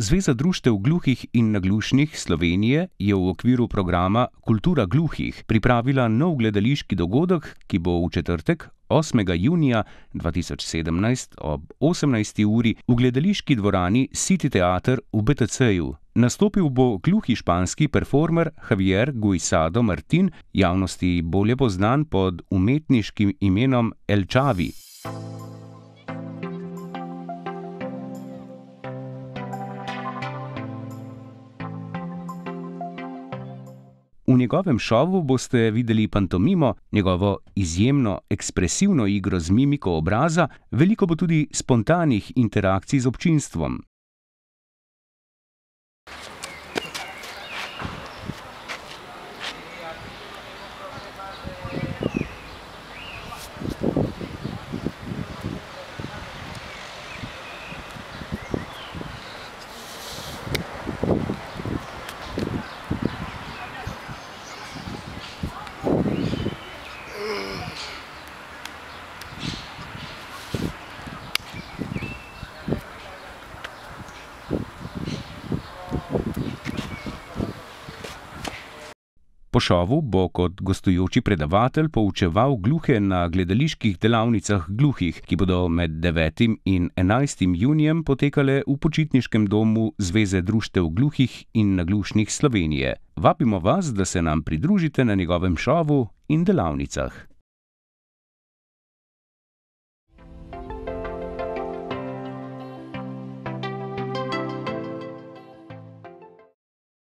Zveza društev gluhih in naglušnih Slovenije je v okviru programa Kultura gluhih pripravila nov gledališki dogodek, ki bo v četrtek, 8. junija 2017 ob 18. uri v gledališki dvorani City Theater v BTC-ju. Nastopil bo gluhi španski performer Javier Guisado Martin, javnosti bolje poznan pod umetniškim imenom El Chavi. V njegovem šovu boste videli pantomimo, njegovo izjemno ekspresivno igro z mimiko obraza, veliko bo tudi spontanih interakcij z občinstvom. Po šovu bo kot gostujoči predavatelj poučeval gluhe na gledaliških delavnicah gluhih, ki bodo med 9. in 11. junijem potekale v počitniškem domu Zveze društev gluhih in naglušnih Slovenije. Vabimo vas, da se nam pridružite na njegovem šovu in delavnicah.